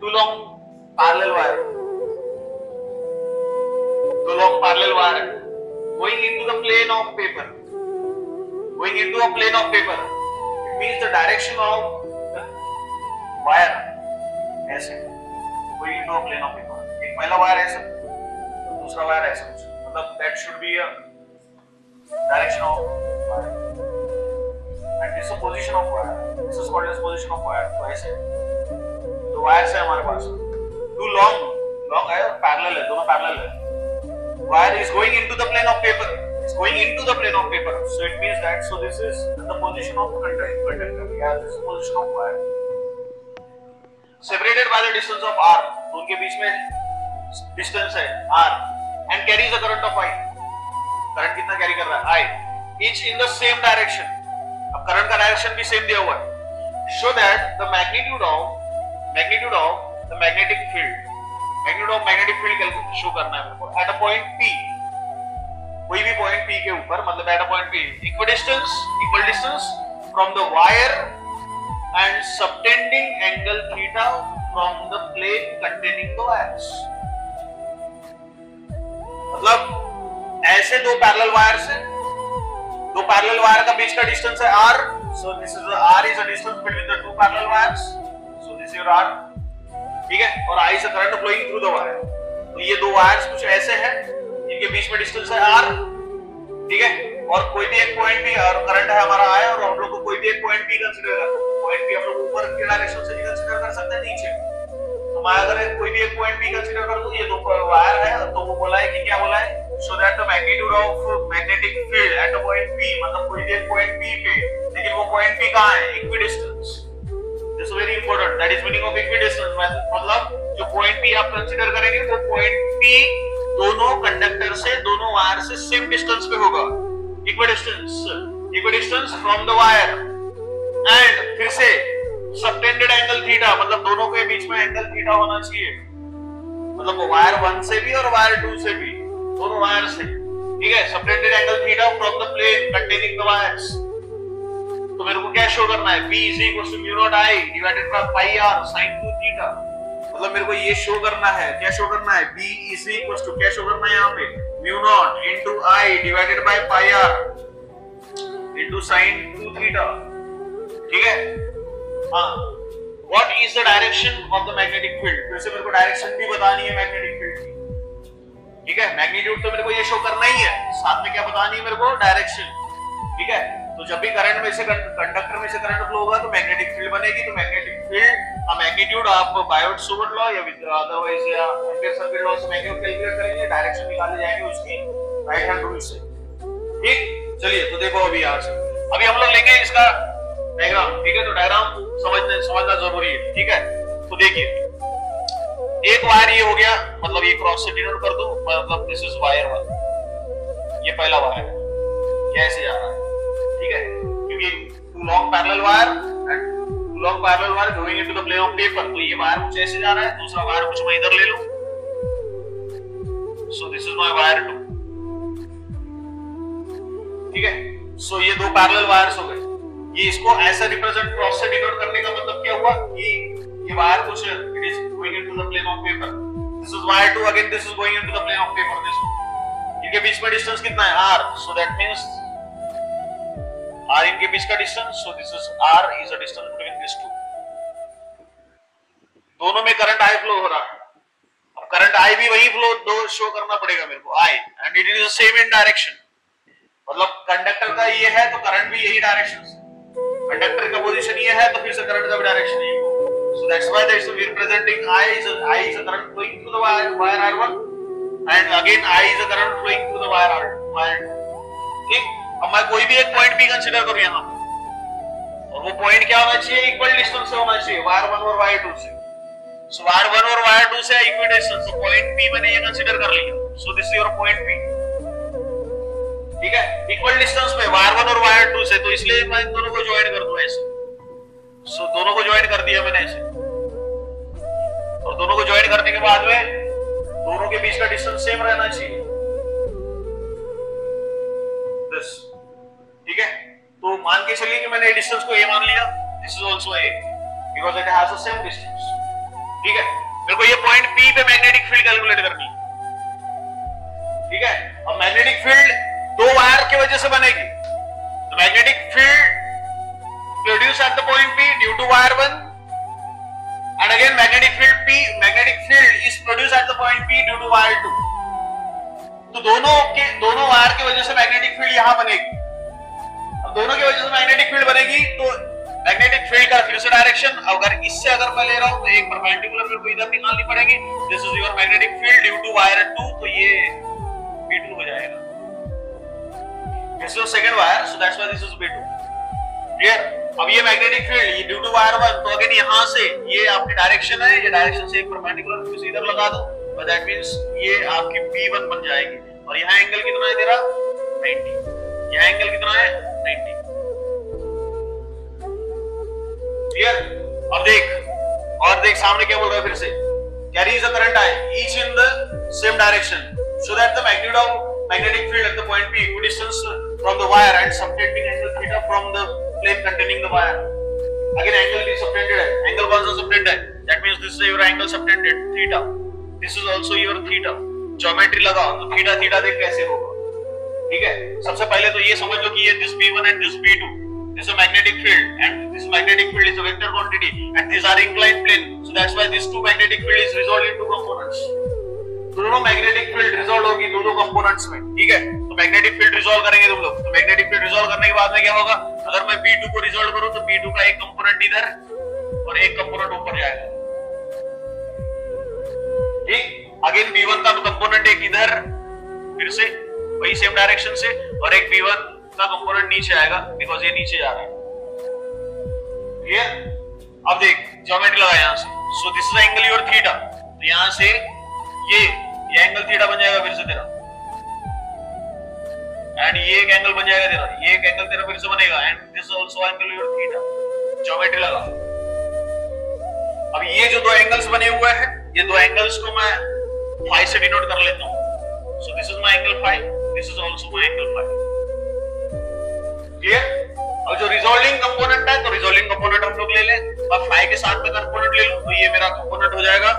Two long parallel wire two long parallel wire going into the plane of paper going into a plane of paper it means the direction of the wire ऐसे going into a plane of paper एक पहला wire ऐसा दूसरा wire ऐसा कुछ मतलब should be a direction of wire and this is a position of wire this is called as position of wire तो ऐसे तो वायर है हमारे पास टू लॉन्ग लॉन्ग है पैरेलल है दोनों पैरेलल है going into the plane of paper it's going into the plane of paper so it means that so this is the position of conductor conductor yeah this is the position of wire separated by the distance of r तो उनके बीच में distance है r and carries a current of i current कितना carry कर रहा है i each in the same direction अब करंट का डायरेक्शन भी सेम दिया हुआ है show that the magnitude of magnitude of the magnetic field. Magnitude of magnetic field show करना है मेरे को। एट अ पॉइंट पी कोई भी पॉइंट पी के ऊपर मतलब at a point P equal distance equal distance from the wire and subtending angle theta from the plane containing the wires मतलब ऐसे दो पैरेलल वायर्स हैं। दो पैरेलल वायर का बीच का डिस्टेंस है r, so this is the r is a distance between the two parallel so this is ठीक है? और I से current flowing through the wire तो ये दो वायर्स कुछ ऐसे हैं इनके बीच में डिस्टेंस है r ठीक है? और कोई भी एक पॉइंट भी, और करंट है हमारा I, और हम लोग को कोई भी एक पॉइंट भी कंसीडर कर पॉइंट भी हम लोग ऊपर के डायरेक्शन से भी कंसीडर कर सकते हैं, नीचे। तो मैं अगर कोई भी एक पॉइंट भी कंसीडर कर दूँ, ये दो वायर है तो वो बोला है कि क्या बोला है? So that the magnitude of magnetic field at a point P मतलब कोई भी एक पॉइंट P पे लेकिन वो पॉइंट P कहाँ है? Equidistance this very important that is meaning of equidistance मतलब जो पॉइंट P आप कंसीडर करेंगे वो पॉइंट P दोनों कंडक्टर से, दोनों वायर से सेम डिस्टेंस पे होगा। Equidistance equidistance from the wire and फिर से सबटेंडेड एंगल थीटा मतलब दोनों के बीच में एंगल थीटा होना चाहिए। मतलब वायर 1 से भी और वायर 2 से भी, दोनों वायर से। ठीक है? Subtended angle theta from the plane containing the wires तो मेरे को क्या शो करना है? B is question you naught I divided by pi R sine two theta मतलब मेरे को ये शो करना है। क्या शो करना है? बी इजी इक्वल टू क्या शो करना है यहाँ पे? Mu naught I divided by pi R into sine theta ठीक है? हाँ। What is the direction of the magnetic field फिर से मेरे को डायरेक्शन भी बतानी है मैग्नेटिक फ़ील्ड की। ठीक है? मैग्नीट्यूड तो मेरे को ये शो करना ही है। साथ में क्या बतानी है मेरे को? डायरेक्शन ठीक है? तो जब भी करंट में से कंडक्टर में से करंट फ्लो होगा तो मैग्नेटिक फ़ील्ड बनेगी तो मैग्नेटिक फ़ील्ड का मैग्नीट्यूड आप बायोट सोवर्ट लॉ, या अदरवाइज़ या एम्पियर सर्किट लॉ से मैग्नीट्यूड कैलकुलेट करेंगे डायरेक्शन निकाले जाएँगे उसकी राइट हैंड रूल से। ठीक? चलिए तो देखो अभी आज। अभी हम लोग लेंगे इसका डायग्राम ठीक है? तो डायग्राम समझने, समझना ज़रूरी है। ठीक है? तो देखिए। एक वायर ये हो गया मतलब ये क्रॉस से डिनोट कर दो मतलब दिस इज़ वायर वन ये पहला वायर है। कैसे जा रहा है। ठीक है? क्योंकि two long parallel wire two long parallel wire going into the plane of paper तो ये वायर कुछ ऐसे जा रहा है, दूसरा वायर कुछ मैं इधर ले लूँ। So this is my wire 2 ठीक है? सो ये दो पैरेलल वायर्स हो गए। ये इसको ऐसा रिप्रेजेंट क्रॉस से डिनोट करने का मतलब क्या हुआ कि ये वायर कुछ it is going into the plane of paper this is wire 2 again this is going into the plane of paper this इनके बीच में डिस्टेंस कितना है? R so that means r इनके बीच का distance so this is r is a distance between this two दोनों में करंट i फ्लो हो रहा है। अब करंट i भी वही फ्लो दो शो करना पड़ेगा मेरे को i. And it is same in direction मतलब कंडक्टर का ये है तो करंट भी यही डायरेक्शन कंडक्टर का पोजीशन ये है तो फिर से करंट का भी डायरेक्शन यही so that's why is we are presenting i is a, i is a current flowing through the wire, wire r1 and again i is a current flowing through the wire r wire 2 ठीक अब मैं कोई भी एक point भी consider करूँ यहाँ और वो पॉइंट क्या होना चाहिए? इक्वल डिस्टेंस से होना चाहिए वायर 1 और वायर 2 से। सो वायर 1 और वायर 2 से इक्वल डिस्टेंस पॉइंट p मैंने ये कंसीडर कर लिया। So this is your point p ठीक है? इक्वल डिस्टेंस में वायर 1 और वायर 2 से तो इसलिए मैं दोनों को ज्वाइन कर दूँ ऐसे। सो so, दोनों को ज्वाइन कर दिया मैंने ऐसे। और दोनों को ज्वाइन करने के बाद में दोनों के बीच का डिस्टेंस सेम रहना चाहिए। दिस ठीक है? तो मान के चलिए कि मैंने डिस्टेंस को ए मान लिया। This is also A because it has the same distance ठीक है? मेरे को ये पॉइंट पी पे मैग्नेटिक फ़ील्ड कैलकुलेट करनी ठीक है? अब मैग्नेटिक फ़ील्ड दो वायर की वजह से बनेगी। तो magnetic field produce at the point P due to wire one and again magnetic field P, magnetic field is produced at the point P due to wire 2 तो दोनों के, दोनों वायर की वजह से मैग्नेटिक फ़ील्ड यहाँ बनेगी। अब दोनों की वजह से मैग्नेटिक फ़ील्ड बनेगी तो मैग्नेटिक फ़ील्ड का फिर से डायरेक्शन अगर इससे अगर मैं ले रहा हूँ तो एक परपेंडिकुलर मेरे को इधर निकालनी पड़ेगी। This is your magnetic field due to wire 2 तो ये P2 हो जाएगा। This is second wire so that's why this is P2 clear अब ये मैग्नेटिक फ़ील्ड ये ड्यू टू वायर वन तो अगेन यहाँ से ये आपकी डायरेक्शन है, ये डायरेक्शन से एक परपेंडिकुलर इधर लगा दो। दैट मींस ये आपकी P1 बन जाएगी और यहाँ एंगल कितना है तेरा 90 यहाँ एंगल कितना है 90 क्लियर अब देख और देख सामने क्या बोल रहा है फिर से carries the current I each in the same direction so that the magnitude of magnetic field at the point P equidistance from the wire and subtending angle theta from the plane containing the wire again angle is subtended है angle कौन सा subtended है that means this is your angle subtended theta this is also your theta geometry लगा तो theta theta देख कैसे होगा। ठीक है? सबसे पहले तो ये समझ लो कि ये this B and this B two this magnetic field and this magnetic field is a vector quantity and this are inclined plane so that's why this two magnetic field is resolve into components दोनों magnetic field resolve होगी दोनों components में, ठीक है? तो magnetic field resolve करेंगे तुम लोग। तो मैग्नेटिक फ़ील्ड रिजॉल्व करने के बाद में क्या होगा? अगर मैं बी टू को रिजॉल्व करूँ तो बी टू का एक कंपोनेंट इधर और एक कंपोनेंट ऊपर जाएगा। ठीक अगेन B1 का कंपोनेंट एक इधर, फिर से वही सेम डायरेक्शन से, और एक B1 का कंपोनेंट नीचे आएगा बिकॉज़ ये नीचे जा रहा है। क्लियर अब देख ज्योमेट्री लगा यहाँ से। So this is angle your theta तो यहाँ से ये ये एंगल थीटा बन जाएगा फिर से तेरा। एंड ये एक एंगल बन जाएगा तेरा। ये एक एंगल तेरा फिर से बनेगा। And this also angle your theta geometry लगा। अब ये जो दो एंगल्स बने हुए हैं ये दो एंगल्स को मैं फाइव से डिनोट कर लेता हूँ। So this is my angle phi this is also my angle phi clear अब जो रिजॉल्विंग कंपोनेंट है तो रिजॉल्विंग कंपोनेंट हम लोग ले लें। अब फाइव के साथ में कंपोनेंट ले लूँ तो ये मेरा कंपोनेंट हो जाएगा।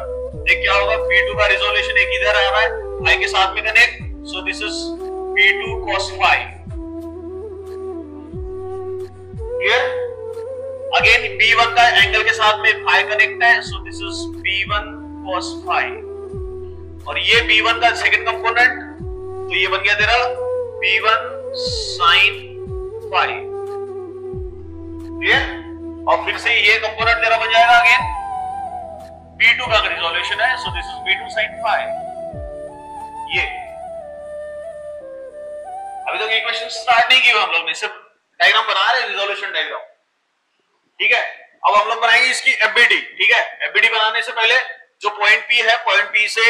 एक क्या होगा P2 का रिजोल्यूशन एक इधर आ रहा है फाई के साथ में connect so this is P2 cos phi. Clear again B1 का एंगल के साथ में फाइव कनेक्ट है। So this is B1 cos phi और ये B1 का सेकंड कंपोनेंट तो ये बन गया तेरा B1 sin phi. क्लियर और फिर से ये कंपोनेंट तेरा बन जाएगा अगेन B2 का रिजोल्यूशन है so this is B2 sin phi. ये. अभी तक इक्वेशन स्टार्ट नहीं किया हम लोग ने, सिर्फ़ डायग्राम बना रहे रिजोल्यूशन डायग्राम ठीक है? अब हम लोग बनाएँगे इसकी एफबीडी ठीक है? एफबीडी बनाने से पहले जो पॉइंट पी है पॉइंट पी से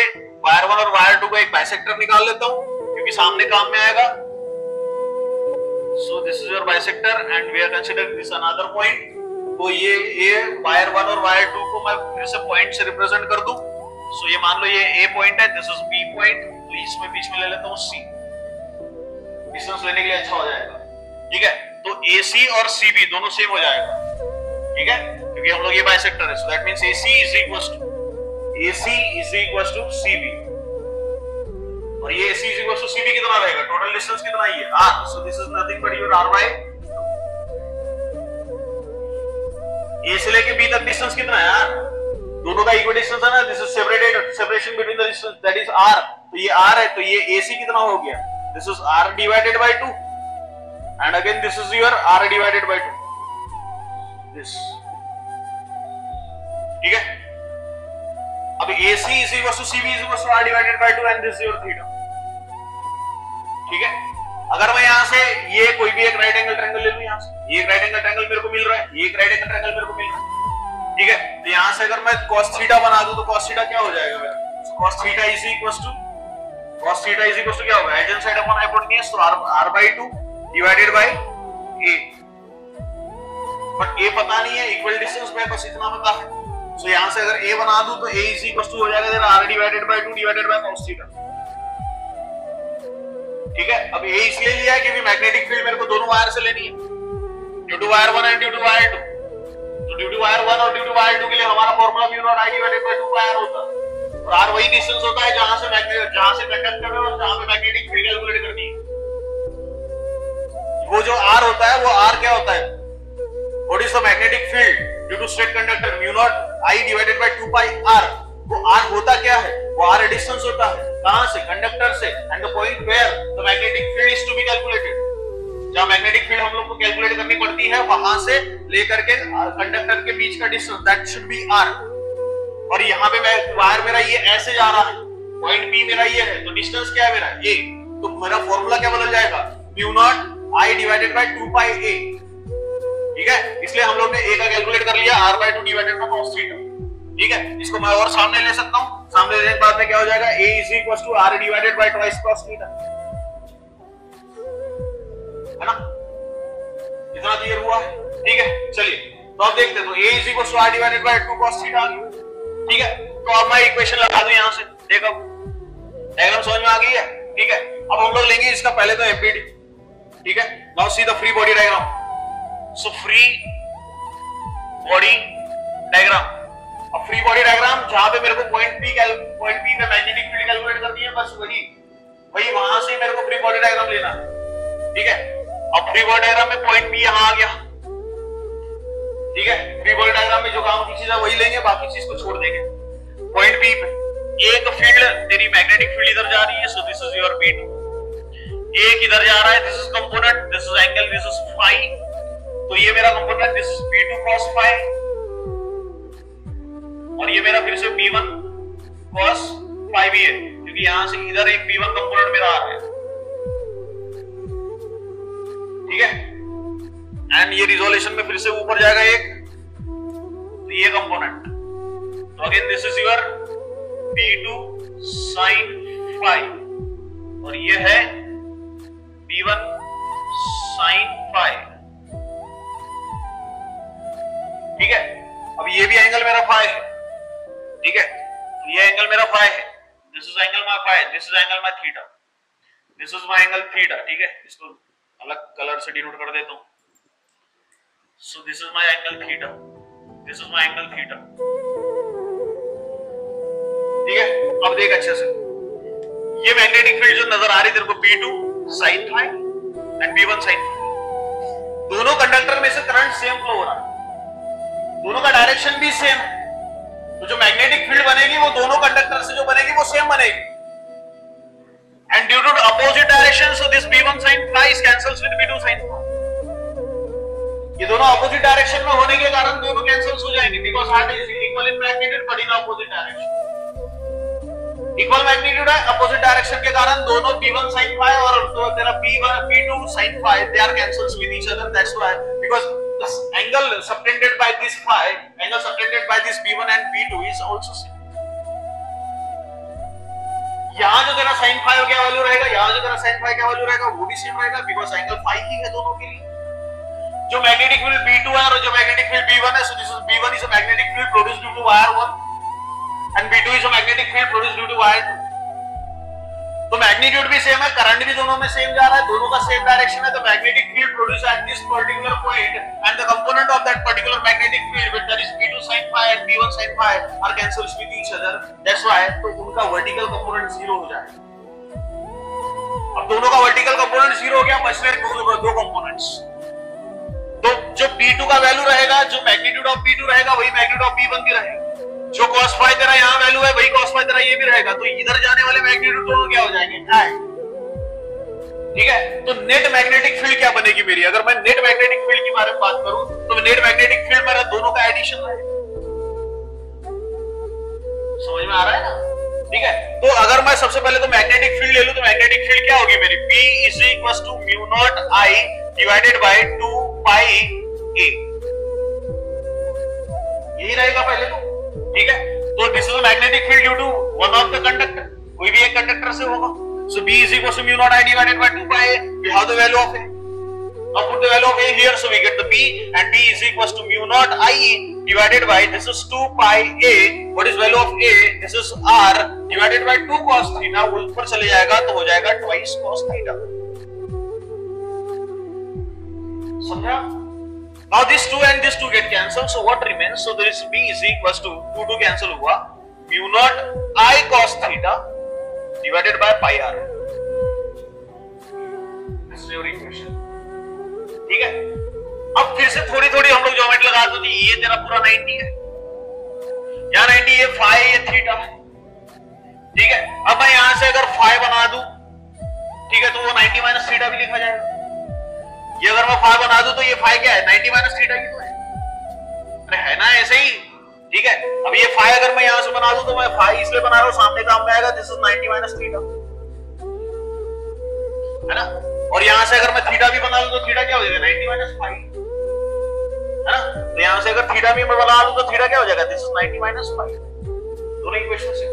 वायर वन और वायर टू का एक बाइसेक्टर निकाल लेता हूँ, क्योंकि सामने काम में आएगा। So this is your bisector and we are considering this another point तो ये ये वायर वन और वायर टू को मैं फिर से पॉइंट से रिप्रेजेंट कर दूँ। सो so, ये मान लो ये ए पॉइंट है दिस इज़ बी पॉइंट तो इसमें बीच में ले लेता हूँ सी डिस्टेंस लेने के लिए अच्छा हो जाएगा। ठीक है? तो ए सी और सी बी दोनों सेम हो जाएगा। ठीक है? क्योंकि हम लोग ये बाइसेक्टर है so that means AC is equals to AC is equals to और ये AC is equals to CB कितना रहेगा? टोटल डिस्टेंस कितना ही है r. So this is nothing but your r by A से लेके B तक डिस्टेंस कितना है? R. दोनों का इक्वल डिस्टेंस है ना? This is separated separation between the distance that is r. तो ये r है तो ये AC कितना हो गया? This is r divided by 2 and again, this is your r divided by 2 this. ठीक है? अब AC is equals to CB is equals to r divided by 2 and this is your theta. ठीक है? अगर मैं यहाँ से ये कोई भी एक राइट एंगल ट्रायंगल ले लूँ यहाँ से। ये एक राइट एंगल ट्रायंगल मेरे को मिल रहा है, ये एक राइट एंगल ट्रायंगल मेरे को मिल रहा है। ठीक है? तो यहाँ से अगर मैं cos थीटा बना दूँ तो cos थीटा क्या हो जाएगा मेरा? Cos theta is equals to cos theta is equals to क्या होगा? Adjacent side upon hypotenuse तो r r by 2 divided by a. But a पता नहीं है इक्वल डिस्टेंस में बस इतना पता है। सो यहाँ से अगर a बना दूँ तो a is equals to हो जाएगा तेरा r divided by 2 divided by cos theta. ठीक है? अब a इसलिए लिया है क्योंकि मैग्नेटिक फ़ील्ड मेरे को दोनों वायर से लेनी है। Due to wire 1 and due to wire 2 तो ड्यू टू वायर वन और ड्यू टू वायर टू के लिए हमारा formula mu naught I divided by 2 pi R होता। है और आर वही डिस्टेंस होता है जहाँ से मैग्नेट जहाँ से कंडक्टर है और जहाँ पे मैग्नेटिक फ़ील्ड कैलकुलेट करनी है। वो जो आर होता है, वो आर क्या होता है? What is the magnetic field due to straight conductor mu naught I divided by 2 pi R वो आर होता क्या है? वो आर डिस्टेंस होता है। कहाँ से? कंडक्टर से। And the point where the magnetic field is to be calculated जहाँ मैग्नेटिक फ़ील्ड हम लोग को कैलकुलेट करनी पड़ती है, वहाँ से लेकर के कंडक्टर के बीच का distance that should be R और यहाँ पे मैं वायर मेरा ये ऐसे जा रहा है। पॉइंट बी मेरा ये है। तो डिस्टेंस क्या है मेरा? ये तो मेरा फॉर्मूला क्या बदल जाएगा? Mu naught I divided by 2 pi A ठीक है? इसलिए हम लोग ने ए का कैलकुलेट कर लिया, r by 2 divided by cos theta ठीक है? इसको मैं और सामने ले सकता हूँ। सामने लेने के बाद में क्या हो जाएगा? A is equal to r divided by twice cos theta है ना? इतना क्लियर हुआ? ठीक है, चलिए। तो अब देखते हैं तो a is equal to r divided by 2 cos theta ठीक है? तो अब मैं इक्वेशन लगा दूँ यहाँ से। देखो। डायग्राम समझ में आ गई है? ठीक है? अब हम लोग लेंगे इसका पहले तो एफबीडी ठीक है? Now see the free body diagram so free body diagram अब फ्री बॉडी डायग्राम जहाँ पे मेरे को पॉइंट पी पॉइंट पी पे मैग्नेटिक फ़ील्ड कैलकुलेट करनी है, बस वही वही वहाँ से मेरे को फ्री बॉडी डायग्राम लेना है। ठीक है? अब फ्री बॉडी डायग्राम में पॉइंट पी यहाँ आ गया। ठीक है? फ्री बॉडी डायग्राम में जो काम की चीज़ है, वही लेंगे, बाकी चीज़ को छोड़ देंगे। पॉइंट पी पे, एक फ़ील्ड तेरी मैग्नेटिक फ़ील्ड इधर जा रही है so this is your P two एक इधर जा रहा है this is component this is angle this is phi तो ये मेरा component this is P two cos phi और ये मेरा फिर से b1 cos फाई भी है क्योंकि यहाँ से इधर एक b1 कंपोनेंट मेरा आ रहा है ठीक है? एंड ये रिजोल्यूशन में फिर से ऊपर जाएगा एक तो ये कंपोनेंट तो again this is your P2 sin phi और ये है B1 sin phi एंगल मेरा phi है। ठीक है? तो ये एंगल मेरा phi है। This is angle my phi this is angle my theta this is my angle theta ठीक है? इसको अलग कलर से डिनोट कर देता हूँ। So this is my angle theta this is my angle theta ठीक है? अब देख अच्छे से। ये मैग्नेटिक फ़ील्ड जो नज़र आ रही तेरे को P2 sin phi and P1 sin phi दोनों कंडक्टर में से करंट सेम फ्लो हो रहा है। दोनों का डायरेक्शन भी सेम तो जो मैग्नेटिक फ़ील्ड बनेगी, वो दोनों कंडक्टर से जो बनेगी, वो सेम बनेगी. And due to opposite direction so this B1 sin phi is cancels with B2 sin phi ये दोनों अपोजिट डायरेक्शन में होने के कारण दोनों कैंसिल्स हो जाएँगे because heart is equal in magnitude but in opposite direction equal magnitude है अपोजिट डायरेक्शन के कारण दोनों p1 sin phi और तो तेरा p1 p2 sin phi they are cancels with each other that's why because the angle subtended by this phi, angle subtended by this p1 and p2 is also same. यहाँ जो तेरा sin phi क्या value रहेगा, यहाँ जो तेरा sin phi क्या value रहेगा, वो भी सेम रहेगा बिकॉज़ एंगल phi ही है दोनों के लिए. जो मैग्नेटिक फ़ील्ड B2 है और जो मैग्नेटिक फ़ील्ड B1 है so this is B1 is a magnetic field produced due to wire 1 and B2 is magnetic field produced due to wire 2 तो मैग्नीट्यूड भी सेम है करंट भी दोनों में सेम जा रहा है, दोनों का सेम डायरेक्शन है तो magnetic field produce at this particular point and the component of that particular magnetic field which that is B2 sin phi and B1 sin phi, are cancels with each other. That's why तो उनका vertical component zero हो जाएगा। अब दोनों का vertical component zero हो गया बच रहे दो दो कंपोनेंट्स तो जो P2 का वैल्यू रहेगा, जो मैग्नीट्यूड ऑफ़ P2 रहेगा, वही मैग्नीट्यूड ऑफ़ P1 भी रहेगा। जो cos phi तेरा यहाँ वैल्यू है, वही cos phi तेरा ये भी रहेगा। तो इधर जाने वाले मैग्नीट्यूड दोनों क्या हो जाएँगे? ठीक है? तो नेट मैग्नेटिक फ़ील्ड क्या बनेगी मेरी? अगर मैं नेट मैग्नेटिक फ़ील्ड के बारे में बात करूँ तो नेट मैग्नेटिक फ़ील्ड मेरा दोनों का एडिशन है। समझ में आ रहा है ना? ठीक है? तो अगर मैं सबसे पहले तो मैग्नेटिक फ़ील्ड ले लूँ तो मैग्नेटिक फ़ील्ड क्या होगी मेरी? P is equal to mu naught I divided by 2 pi A यही रहेगा पहले तो। ठीक है? तो this is magnetic field due to one of the conductor कोई भी एक कंडक्टर से होगा। So B is equal to mu naught I divided by 2 pi we have the value of A now put the value of A here so we get the B and B is equal to mu naught I divided by this is 2 pi A what is value of A this is R divided by 2 cos theta वो ऊपर चले जाएगा तो हो जाएगा twice cos theta समझा? Now this 2 and this 2 get cancelled. So what remains? So there is b is equals to 2 2 cancel हुआ mu naught i cos theta divided by pi r. This is your equation. ठीक है अब फिर से थोड़ी थोड़ी हम लोग ज्योमेट्री लगा दो ये तेरा पूरा 90 है यहाँ 90 ये फाइ ये थीटा ठीक है अब मैं यहाँ से अगर फाइ बना दूँ ठीक है तो वो 90 माइनस थीटा भी लिखा जाएगा ये अगर मैं फाइव बना दू तो ये फाइव क्या है? 90 माइनस थीटा की तो है। अरे, है ना ऐसे ही? ठीक है। अब ये फाइव अगर मैं यहाँ से बना दूँ तो मैं फाइव इसलिए बना रहा हूँ, सामने काम में आएगा दिस इज़ 90 माइनस थीटा है ना? और यहाँ से अगर मैं थीटा भी बना लू तो थीटा क्या हो जाएगा? 90 माइनस फाइव है ना? तो यहाँ से अगर थीटा भी मैं बना लूँ तो थीटा क्या हो जाएगा? दिस इज़ 90 माइनस फाइव दोनों इक्वेशन से।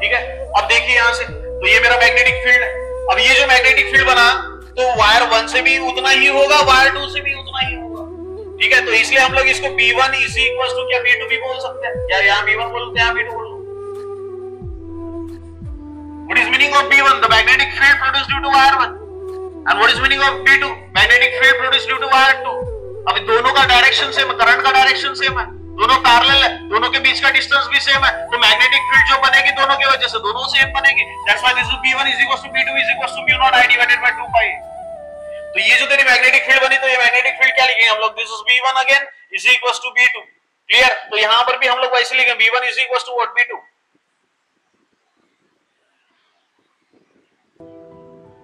ठीक है? अब देखिए यहाँ से। तो ये मेरा मैग्नेटिक फ़ील्ड है। अब ये जो मैग्नेटिक फ़ील्ड बना तो वायर वन से भी उतना ही होगा वायर टू से भी उतना ही होगा ठीक है तो इसलिए हम लोग इसको B one is equal to क्या बी टू भी बोल सकते हैं या यहाँ बी वन बोलते हैं बी टू बोल What is meaning of B1? The magnetic field produced due to wire 1. And what is meaning of B2? Magnetic field produced due to wire 2. अब दोनों का डायरेक्शन सेम है करंट का direction same है दोनों parallel है, दोनों के बीच का डिस्टेंस भी सेम है तो मैग्नेटिक फ़ील्ड जो बनेगी दोनों की वजह से, दोनों सेम बनेगी that's why this is b1 is equals to b2 is equals to mu naught i divided by 2 pi तो ये जो तेरी मैग्नेटिक फ़ील्ड बनी तो ये मैग्नेटिक फ़ील्ड क्या लिखेंगे हम लोग? This is b1 again is equals to b2 clear तो यहाँ पर भी हम लोग वैसे लिखेंगे b1 is equals to what b2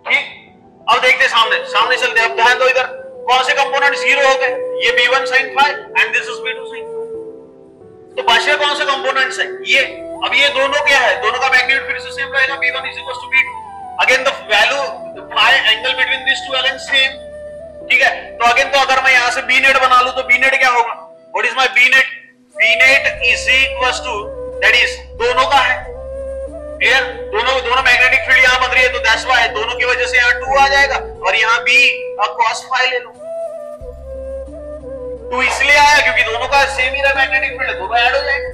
ठीक? अब देखते सामने। सामने चलते हैं। अब ध्यान दो इधर। कौन से कंपोनेंट ज़ीरो हो? गए ये b1 sin phi and this is b2 sin तो बचे कौन से कंपोनेंट्स है? ये। अब ये दोनों क्या है? दोनों का मैग्नीट्यूड फिर से सेम रहेगा। B1 is equals to b2 again the value phi angle between this two again same ठीक है? तो अगेन तो अगर मैं यहाँ से बी नेट बना लूँ तो बी नेट क्या होगा? What is my B net B net is equals to that is दोनों का है। क्लियर दोनों दोनों मैग्नेटिक फ़ील्ड यहाँ बन रही है तो दैट्स व्हाई दोनों की वजह से यहाँ 2 आ जाएगा। और यहाँ b और cos phi ले लो। टू इसलिए आया क्योंकि दोनों का सेम ही रहा मैग्नेटिक फ़ील्ड दोनों ऐड हो जाएँगे।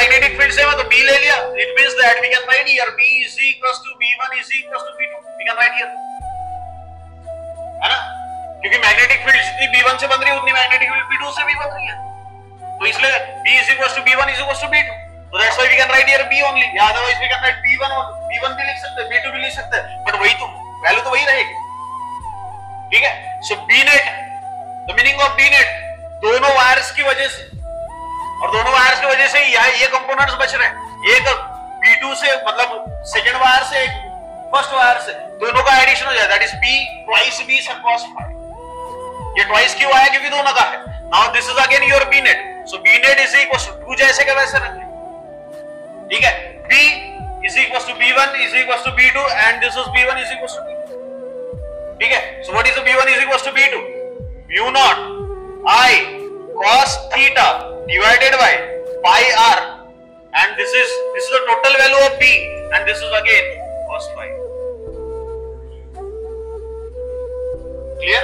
मैग्नेटिक फ़ील्ड सेम है तो B ले लिया। It means that we can write here B is equals to B1 is equals to B2 we can write here है ना? क्योंकि मैग्नेटिक फ़ील्ड जितनी B1 से बन रही है, उतनी मैग्नेटिक फ़ील्ड B2 से भी बन रही है। तो इसलिए B is equals to B1 is equals to B2 तो that's why we can write here B only. या otherwise we can write B1 और B1 भी लिख सकते हैं B2 भी लिख सकते हैं। बट वही तो वैल्यू तो वही रहेगी। ठीक है? So B net the meaning of B net, दोनों वायर्स की वजह से और दोनों वायर्स की वजह से यहाँ ये कंपोनेंट्स बच रहे हैं। एक B2 से मतलब सेकंड वायर से, एक फ़र्स्ट वायर से। दोनों का एडिशन हो जाए। इज़ B ट्वाइस B से cos phi ये ट्वाइस क्यों आया क्योंकि दोनों का है। Now this is again your B net. So B net is equal to 2 जैसे के वैसे रखें ठीक है? B is equals to B1 is equals to B2 and this is B1 is equals to B2 ठीक है? सो so what is the B1 is equals to B2 mu naught I cos theta divided by pi r and this is this is the total value of b and this is again cos phi clear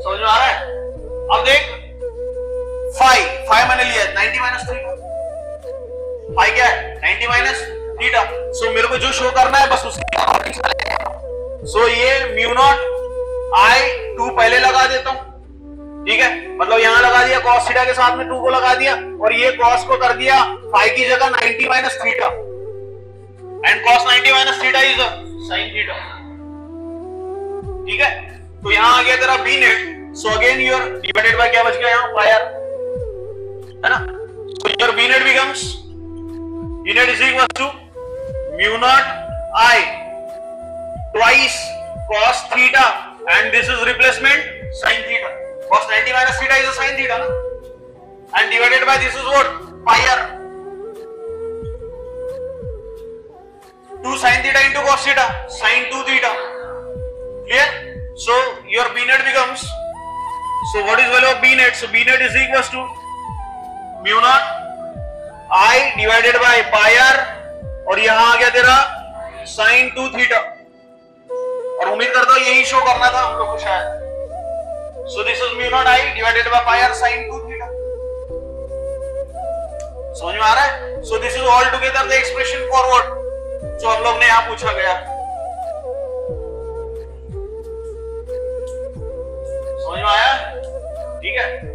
समझ में आ रहा है अब देख phi phi मैंने लिया 90 minus theta phi क्या है 90 माइनस थीटा सो मेरे को जो शो करना है बस उसकी सो so, ये म्यू नॉट आई टू पहले लगा देता हूँ ठीक है? मतलब यहाँ लगा दिया, cos थीटा के साथ में टू को लगा दिया और ये cos को कर दिया फाइव की जगह 90 minus theta and cos 90 minus theta is sin theta ठीक है? तो यहाँ आ गया तेरा b net so again your divided by क्या बच गया यहाँ? R. है ना? सो योर b net becomes b net is equal to mu naught i twice cos theta. And this is replacement sin theta. Cos 90 minus theta is a sin theta and divided by this is what pi r 2 sin theta into cos theta sin 2 theta clear so your b net becomes so what is value of b net so b net is equals to mu naught i divided by pi r और यहाँ आ गया तेरा sin 2 theta और उम्मीद करता हूँ यही शो करना था हम लोग को शायद so this is mu naught I divided by pi R sin 2 theta समझ में आ रहा है? So this is all together the expression for what जो हम लोग ने यहाँ पूछा गया। समझ में आया? ठीक है?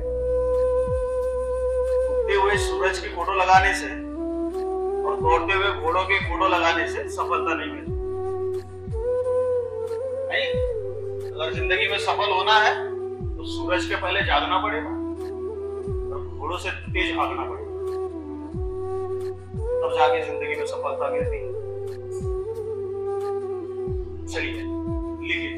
हुए सूरज की फ़ोटो लगाने से और दौड़ते हुए घोड़ों की फ़ोटो लगाने से सफलता नहीं मिलती अगर ज़िंदगी में सफल होना है तो सूरज के पहले जागना पड़ेगा और घोड़ों से तेज भागना पड़ेगा। तब जाके ज़िंदगी में सफलता मिलती है। चलिए लिखिए